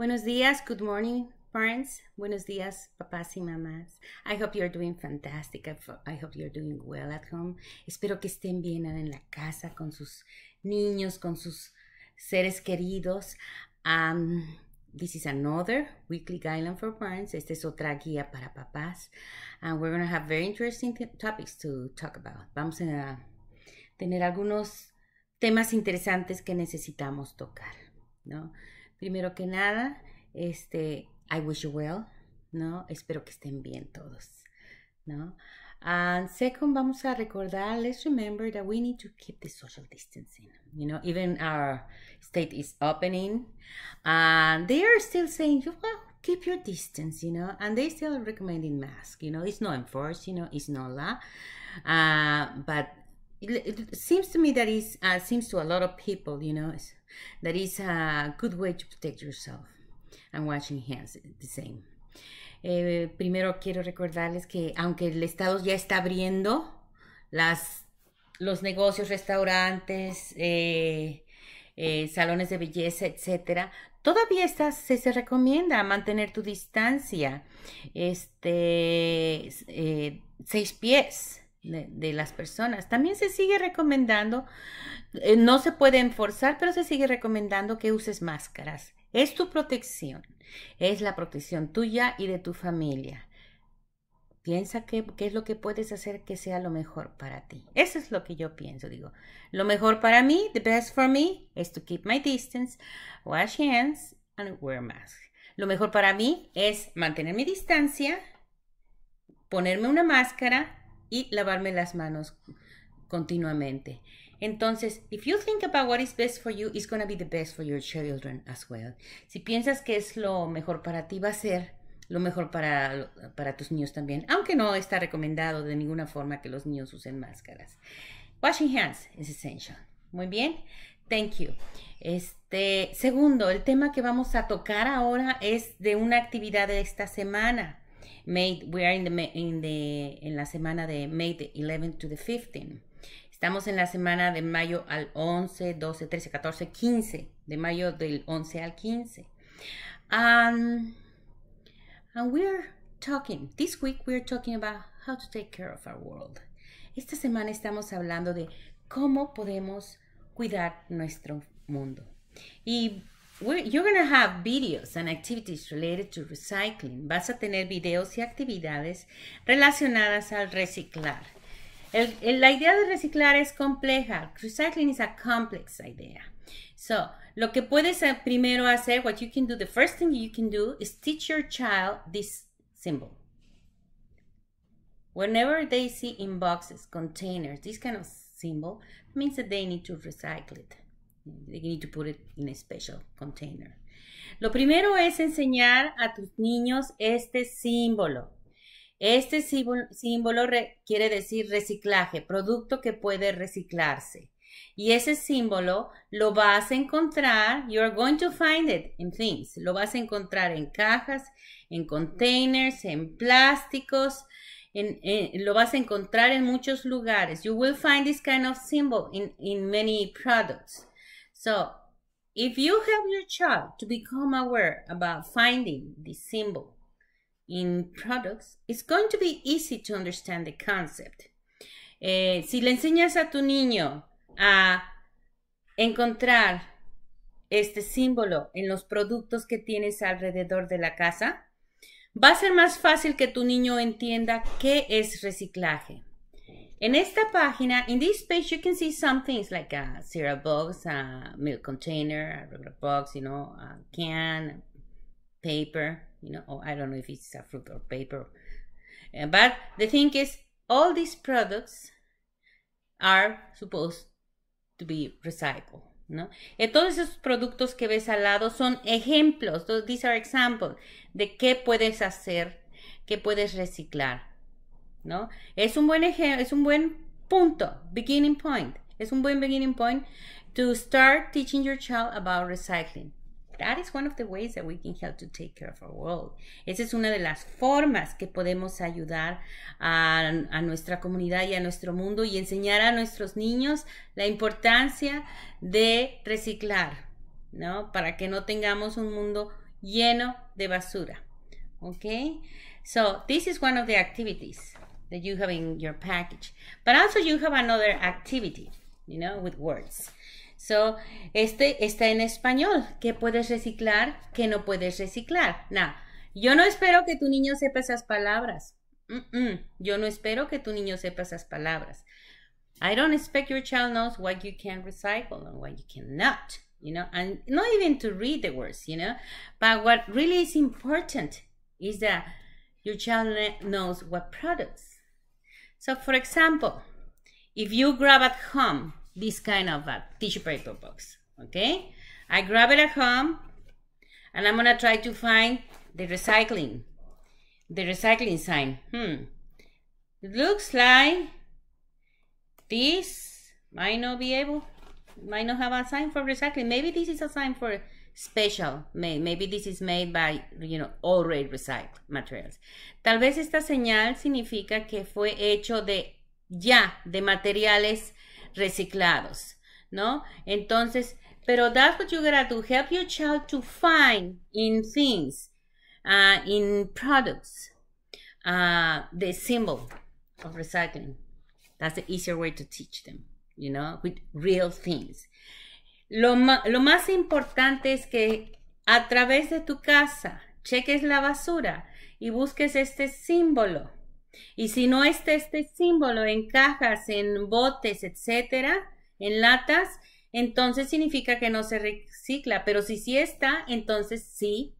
Buenos días, good morning, parents. Buenos días, papás y mamás. I hope you're doing fantastic. I hope you're doing well at home. Espero que estén bien en la casa con sus niños, con sus seres queridos. Um, this is another weekly guideline for parents. Esta es otra guía para papás. And we're going to have very interesting topics to talk about. Vamos a tener algunos temas interesantes que necesitamos tocar, ¿no? Primero que nada, este, I wish you well, ¿no? Espero que estén bien todos, ¿no? And second, vamos a recordar, let's remember that we need to keep the social distancing. You know, even our state is opening, and they are still saying, well, keep your distance, you know, and they still recommending mask. You know, it's not enforced, you know, it's not law, uh, but it, it, seems to me that is uh, seems to a lot of people, you know, that is a good way to protect yourself. And washing hands, the same. Eh, primero quiero recordarles que aunque el Estado ya está abriendo las, los negocios, restaurantes, eh, eh, salones de belleza, etcétera, todavía se, se, recomienda mantener tu distancia, este, seis pies de, las personas. También se sigue recomendando, eh, no se puede enforzar, pero se sigue recomendando que uses máscaras. Es tu protección, es la protección tuya y de tu familia. Piensa qué, es lo que puedes hacer que sea lo mejor para ti. Eso es lo que yo pienso, digo. Lo mejor para mí, the best for me, is to keep my distance, wash hands and wear mask. Lo mejor para mí es mantener mi distancia, ponerme una máscara y lavarme las manos continuamente. Entonces, if you think about what is best for you, it's going to be the best for your children as well. Si piensas que es lo mejor para ti, va a ser lo mejor para, para tus niños también, aunque no está recomendado de ninguna forma que los niños usen máscaras. Washing hands is essential. Muy bien. Thank you. Este, segundo, el tema que vamos a tocar ahora es de una actividad de esta semana. May, we are in the, in the, en la semana de May the 11 to the 15. Estamos en la semana de mayo al 11, 12, 13, 14, 15. De mayo del 11 al 15. Um, and we're talking, this week we're talking about how to take care of our world. Esta semana estamos hablando de cómo podemos cuidar nuestro mundo. Y you're going to have videos and activities related to recycling. Vas a tener videos y actividades relacionadas al reciclar. El, el, la idea de reciclar es compleja. Recycling is a complex idea. So, lo que puedes eh, primero hacer, what you can do, the first thing you can do is teach your child this symbol. Whenever they see in boxes, containers, this kind of symbol, means that they need to recycle it. You need to put it in a special container. Lo primero es enseñar a tus niños este símbolo. Este símbolo, quiere decir reciclaje, producto que puede reciclarse. Y ese símbolo lo vas a encontrar, you're going to find it in things. Lo vas a encontrar en cajas, en containers, en plásticos, lo vas a encontrar en muchos lugares. You will find this kind of symbol in, in many products. So if you help your child to become aware about finding the symbol in products, it's going to be easy to understand the concept. Eh, si le enseñas a tu niño a encontrar este símbolo en los productos que tienes alrededor de la casa, va a ser más fácil que tu niño entienda qué es reciclaje. En esta página, in this page, you can see some things like a cereal box, a milk container, a regular box, you know, a can, paper, you know, or I don't know if it's a fruit or paper. Uh, but the thing is, all these products are supposed to be recycled. ¿no? Y todos esos productos que ves al lado son ejemplos, these are examples de qué puedes hacer, qué puedes reciclar. ¿No? Es un buen ejemplo, es un buen punto, beginning point. Es un buen beginning point to start teaching your child about recycling. That is one of the ways that we can help to take care of our world. Esa es una de las formas que podemos ayudar a, a, nuestra comunidad y a nuestro mundo y enseñar a nuestros niños la importancia de reciclar, ¿no? Para que no tengamos un mundo lleno de basura. Okay? So this is one of the activities that you have in your package. But also you have another activity, you know, with words. So, este está en español. ¿Qué puedes reciclar? ¿Qué no puedes reciclar? Now, yo no espero que tu niño sepa esas palabras. Mm -mm. Yo no espero que tu niño sepa esas palabras. I don't expect your child knows what you can recycle and what you cannot, you know, and not even to read the words, you know. But what really is important is that your child knows what products. So, for example, if you grab at home this kind of a tissue paper box, okay, I grab it at home and I'm gonna try to find the recycling, the recycling sign. Hmm, it looks like this might not be able, might not have a sign for recycling. Maybe this is a sign for special. Maybe this is made by, you know, already recycled materials. Tal vez esta señal significa que fue hecho de ya, de materiales reciclados, ¿no? Entonces, pero that's what you gotta do. Help your child to find in things, uh, in products, uh, the symbol of recycling. That's the easier way to teach them, you know, with real things. Lo, más importante es que a través de tu casa cheques la basura y busques este símbolo. Y si no está este símbolo en cajas, en botes, etcétera, en latas, entonces significa que no se recicla. Pero si sí está, entonces sí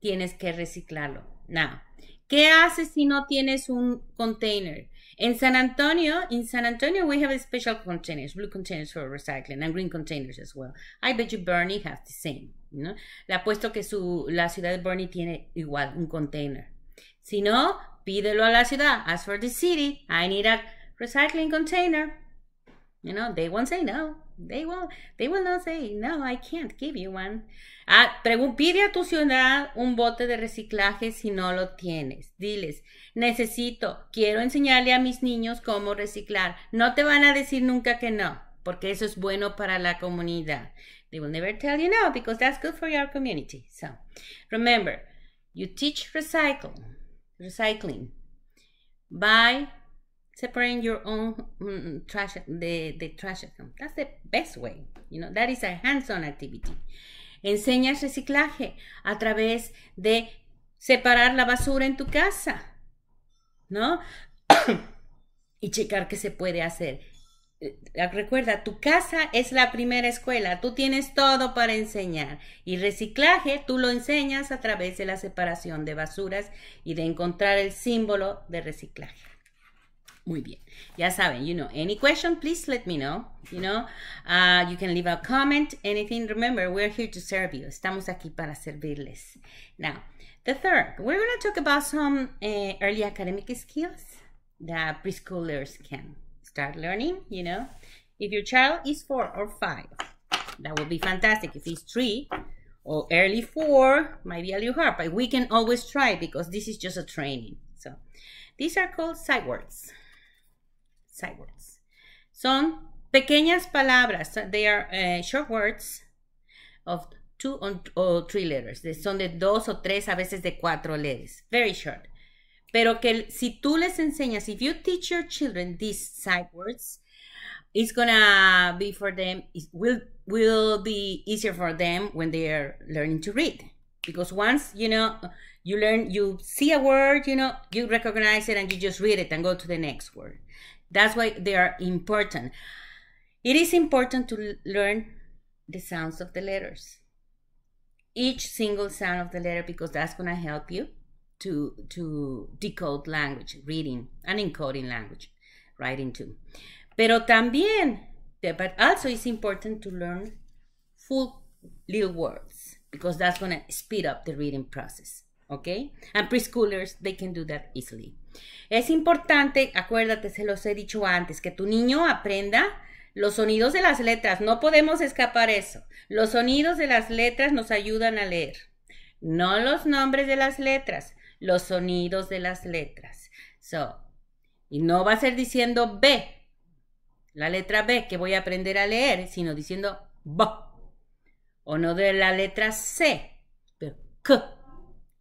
tienes que reciclarlo. Now, ¿qué haces si no tienes un container? In San Antonio, in San Antonio, we have special containers, blue containers for recycling and green containers as well. I bet you Bernie has the same. ¿no? Le apuesto que su, la ciudad de Bernie tiene igual un container. Si no, pídelo a la ciudad. As for the city, I need a recycling container. You know, they won't say no. They will, they will not say, no, I can't give you one. Ah, pide a tu ciudad un bote de reciclaje si no lo tienes. Diles, necesito, quiero enseñarle a mis niños cómo reciclar. No te van a decir nunca que no, porque eso es bueno para la comunidad. They will never tell you no, because that's good for your community. So, remember, you teach recycle, recycling by separating your own mm, trash, the, the trash. That's the best way. You know, that is a hands-on activity. Enseñas reciclaje a través de separar la basura en tu casa, ¿no? y checar qué se puede hacer. Eh, recuerda, tu casa es la primera escuela, tú tienes todo para enseñar. Y reciclaje tú lo enseñas a través de la separación de basuras y de encontrar el símbolo de reciclaje. Muy bien. Ya saben, you know, any question, please let me know. You know, uh, you can leave a comment, anything. Remember, we're here to serve you. Estamos aquí para servirles. Now, the third, we're going to talk about some uh, early academic skills that preschoolers can start learning, you know. If your child is four or five, that would be fantastic. If he's three or early four, might be a little hard, but we can always try because this is just a training. So, these are called sight words. Sight words. Son pequeñas palabras. They are uh, short words of two or three letters. Son de dos o tres, a veces de cuatro letters. Very short. Pero que si tú les enseñas, if you teach your children these sight words, it's gonna be for them, it will, will be easier for them when they are learning to read. Because once, you know, you learn, you see a word, you know, you recognize it and you just read it and go to the next word. That's why they are important. It is important to learn the sounds of the letters. Each single sound of the letter because that's going to help you to to decode language, reading and encoding language, writing too. Pero también, but also it's important to learn full little words because that's going to speed up the reading process. Okay? And preschoolers, they can do that easily. Es importante, acuérdate, se los he dicho antes, que tu niño aprenda los sonidos de las letras. No podemos escapar eso. Los sonidos de las letras nos ayudan a leer. No los nombres de las letras, los sonidos de las letras. So, y no va a ser diciendo B, la letra B que voy a aprender a leer, sino diciendo B. O no de la letra C, K.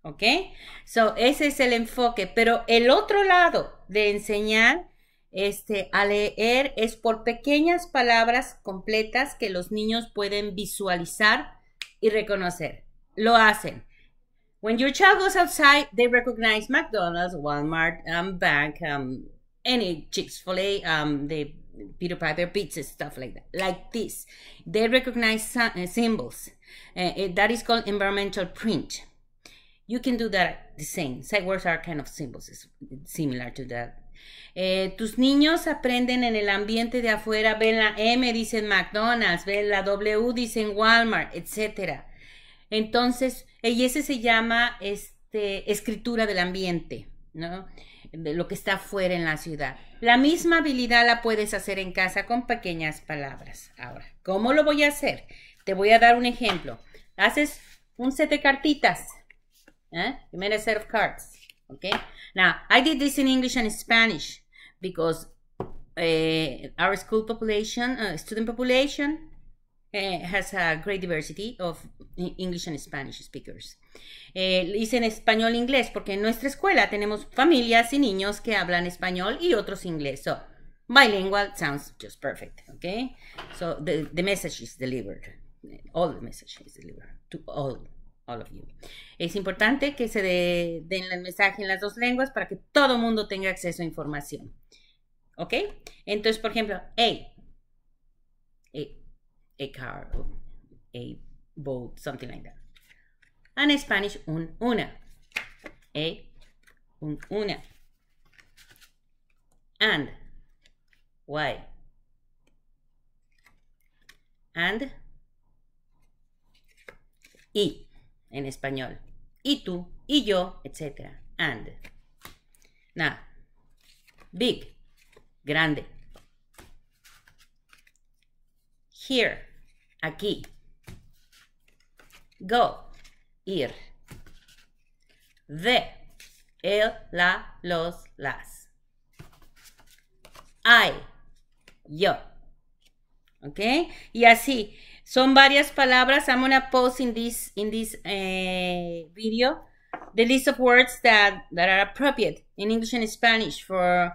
¿Ok? So, ese es el enfoque. Pero el otro lado de enseñar este, a leer es por pequeñas palabras completas que los niños pueden visualizar y reconocer. Lo hacen. When your child goes outside, they recognize McDonald's, Walmart, um, bank, um, any Chick-fil-A, um, the Peter Piper pizza, stuff like that. Like this. They recognize uh, symbols. Uh, that is called environmental print. You can do that the same. Sight words are kind of symbols, similar to that. Eh, tus niños aprenden en el ambiente de afuera, ven la M, dicen McDonald's, ven la W, dicen Walmart, etc. Entonces, y ese se llama este, escritura del ambiente, ¿no? De lo que está afuera en la ciudad. La misma habilidad la puedes hacer en casa con pequeñas palabras. Ahora, ¿cómo lo voy a hacer? Te voy a dar un ejemplo. Haces un set de cartitas. ¿Eh? You made a set of cards. Okay. Now, I did this in English and Spanish because uh, our school population, uh, student population, uh, has a great diversity of English and Spanish speakers. Eh, hice en español inglés porque en nuestra escuela tenemos familias y niños que hablan español y otros inglés. So, bilingual sounds just perfect, okay? So, the, the message is delivered. All the message is delivered to all all of you. Es importante que se den el mensaje en las dos lenguas para que todo mundo tenga acceso a información. ¿Ok? Entonces, por ejemplo, a, a, a car, a boat, something like that. En Spanish, un, una. A, un, una. And, why? And, y en español. Y tú, y yo, etc. And. Now, big, grande. Here, aquí. Go, ir. De, el, la, los, las. I, yo. ¿Ok? Y así. Son varias palabras. I'm gonna post in this in this uh, video the list of words that that are appropriate in English and Spanish for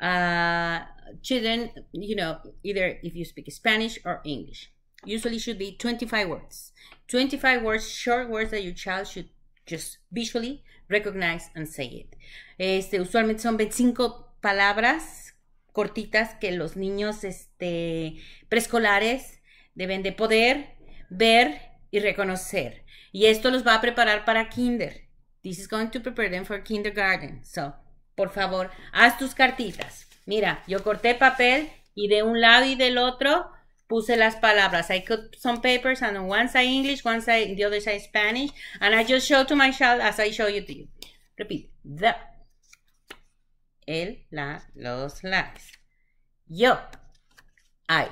uh, children. You know, either if you speak Spanish or English. Usually should be 25 words. 25 words, short words that your child should just visually recognize and say it. Este, usualmente son 25 palabras cortitas que los niños este, preescolares deben de poder ver y reconocer. Y esto los va a preparar para kinder. This is going to prepare them for kindergarten. So, por favor, haz tus cartitas. Mira, yo corté papel y de un lado y del otro puse las palabras. I cut some papers and on one side English, one side, the other side Spanish. And I just show to my child as I show you to you. Repeat. The. El, la, los, las. Yo. I.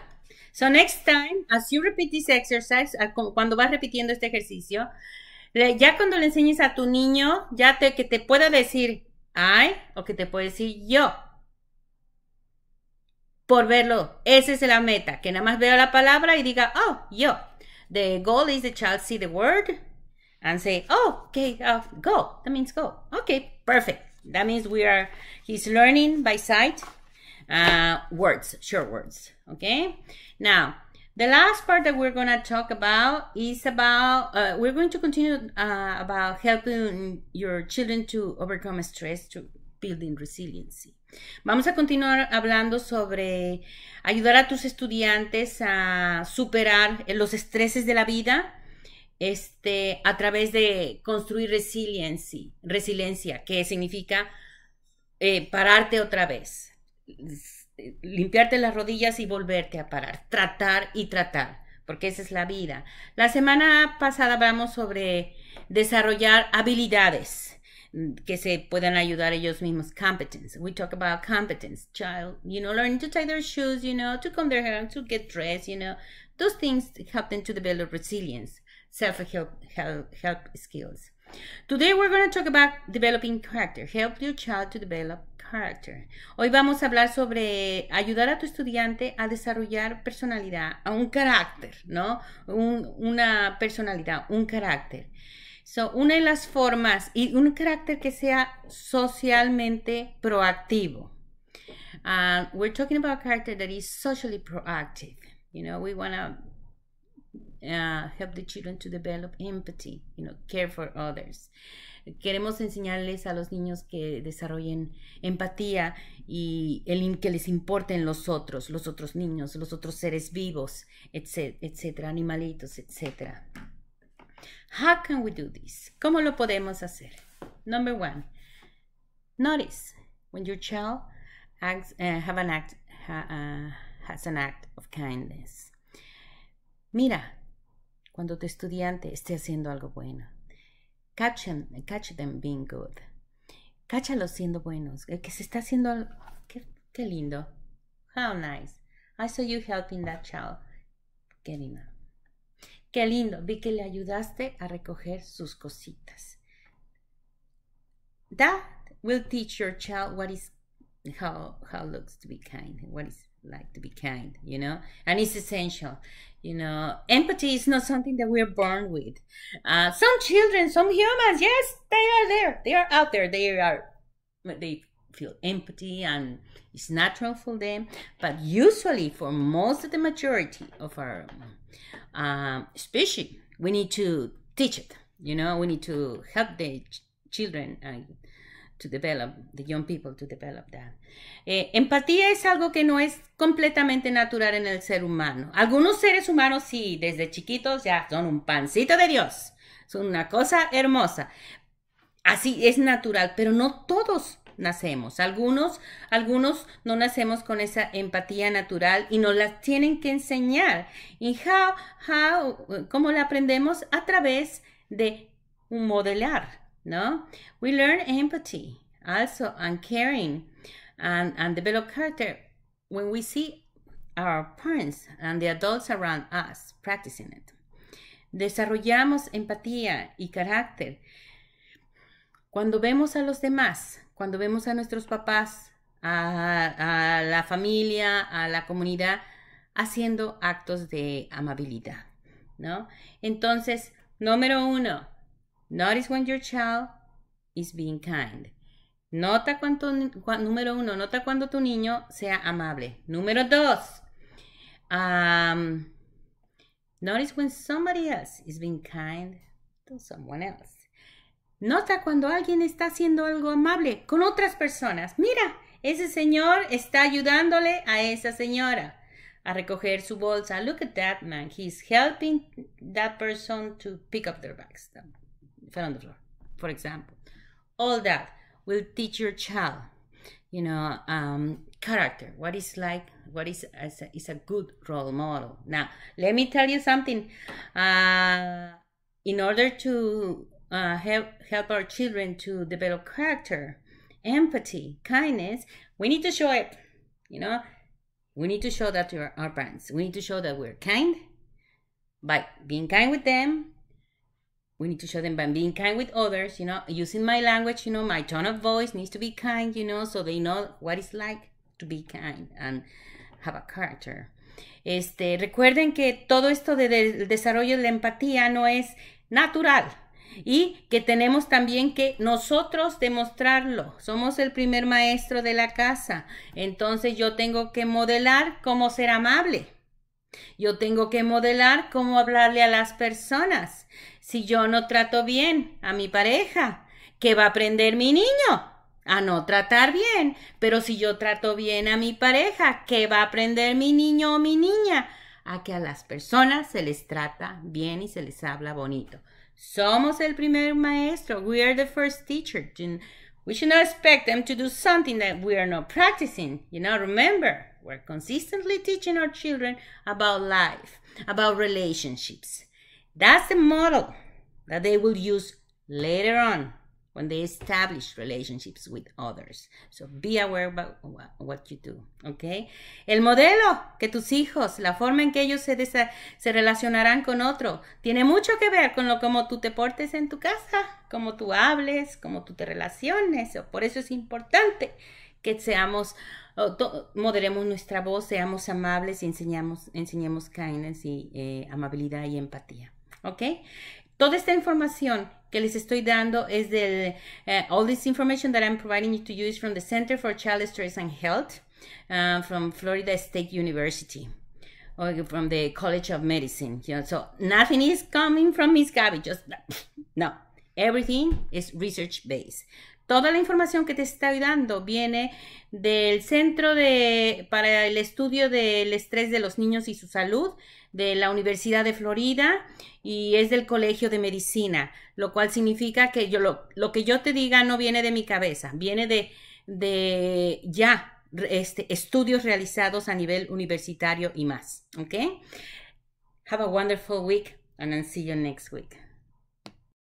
So next time, as you repeat this exercise, cuando vas repitiendo este ejercicio, ya cuando le enseñes a tu niño, ya que te pueda decir I o que te puede decir yo. Por verlo, esa es la meta, que nada más vea la palabra y diga, oh, yo. The goal is the child see the word and say, oh, okay, uh, go. That means go. Okay, perfect. That means we are, he's learning by sight uh, words, short words. Okay. Now, the last part that we're going to talk about is about, uh, we're going to continue uh, about helping your children to overcome stress, to building resiliency. Vamos a continuar hablando sobre ayudar a tus estudiantes a superar los estreses de la vida este, a través de construir resiliency, resiliencia, que significa eh, pararte otra vez, limpiarte las rodillas y volverte a parar, tratar y tratar, porque esa es la vida. La semana pasada hablamos sobre desarrollar habilidades que se puedan ayudar ellos mismos. Competence. We talk about competence. Child, you know, learning to tie their shoes, you know, to comb their hair, to get dressed, you know. Those things help them to develop resilience, self-help help, help skills. Today we're going to talk about developing character. Help your child to develop character. Hoy vamos a hablar sobre ayudar a tu estudiante a desarrollar personalidad, a un carácter, ¿no? una personalidad, un carácter. So, una de las formas y un carácter que sea socialmente proactivo. Uh, we're talking about a character that is socially proactive. You know, we want to uh, help the children to develop empathy, you know, care for others. Queremos enseñarles a los niños que desarrollen empatía y el que les importen los otros, los otros niños, los otros seres vivos, etcétera, animalitos, etcétera. How can we do this? ¿Cómo lo podemos hacer? Number one, notice when your child uh, uh, has an act of kindness. Mira cuando tu estudiante esté haciendo algo bueno. Catch them, catch them being good. Cáchalos siendo buenos. que se está haciendo algo. Qué, qué lindo. How nice. I saw you helping that child getting up. Qué lindo. Vi que le ayudaste a recoger sus cositas. That will teach your child what is how how looks to be kind, what is like to be kind, you know, and it's essential. You know, empathy is not something that we're born with. Uh, some children, some humans, yes, they are there. They are out there. They are, they feel empathy and it's natural for them. But usually, for most of the majority of our um, species, we need to teach it. You know, we need to help the ch children uh, to develop, the young people to develop that. Eh, empatía es algo que no es completamente natural en el ser humano. Algunos seres humanos sí, desde chiquitos ya son un pancito de Dios. Son una cosa hermosa. Así es natural, pero no todos nacemos. Algunos, algunos no nacemos con esa empatía natural y nos la tienen que enseñar. ¿Y how, how, cómo la aprendemos? A través de un modelar, no? We learn empathy also and caring and, and develop character when we see our parents and the adults around us practicing it. Desarrollamos empatía y carácter cuando vemos a los demás, cuando vemos a nuestros papás, a, a la familia, a la comunidad, haciendo actos de amabilidad, ¿no? Entonces, número uno, Notice when your child is being kind. Nota cuando, número uno, nota cuando tu niño sea amable. Número dos, um, notice when somebody else is being kind to someone else. Nota cuando alguien está haciendo algo amable con otras personas. Mira, ese señor está ayudándole a esa señora a recoger su bolsa. Look at that man. He's helping that person to pick up their bags fell on the floor, for example. All that will teach your child, you know, um, character, what is like, what is, is a, is a good role model. Now, let me tell you something. Uh, in order to uh, help, help our children to develop character, empathy, kindness, we need to show it, you know, we need to show that to our parents. We need to show that we're kind by being kind with them, we need to show them by being kind with others, you know, using my language, you know, my tone of voice needs to be kind, you know, so they know what it's like to be kind and have a character. Este, recuerden que todo esto del de desarrollo de la empatía no es natural y que tenemos también que nosotros demostrarlo. Somos el primer maestro de la casa, entonces yo tengo que modelar cómo ser amable. Yo tengo que modelar cómo hablarle a las personas. Si yo no trato bien a mi pareja, ¿qué va a aprender mi niño? A no tratar bien. Pero si yo trato bien a mi pareja, ¿qué va a aprender mi niño o mi niña? A que a las personas se les trata bien y se les habla bonito. Somos el primer maestro. We are the first teacher. We should not expect them to do something that we are not practicing. You know, remember, we're consistently teaching our children about life, about relationships. That's the model that they will use later on when they establish relationships with others. So be aware about what you do, ¿ok? El modelo que tus hijos, la forma en que ellos se, se relacionarán con otro, tiene mucho que ver con lo como tú te portes en tu casa, cómo tú hables, cómo tú te relaciones. Por eso es importante que seamos, moderemos nuestra voz, seamos amables y enseñamos, enseñemos kindness y eh, amabilidad y empatía. ¿Ok? Toda esta información que les estoy dando es del, uh, all this information that I'm providing to you is from the Center for Child Stress and Health uh, from Florida State University or from the College of Medicine. You know, so nothing is coming from Miss Gabby, just no. Everything is research based. Toda la información que te estoy dando viene del Centro de, para el Estudio del Estrés de los Niños y su Salud de la Universidad de Florida y es del Colegio de Medicina, lo cual significa que yo lo, lo que yo te diga no viene de mi cabeza, viene de, de ya este, estudios realizados a nivel universitario y más. ¿Ok? Have a wonderful week and I'll see you next week.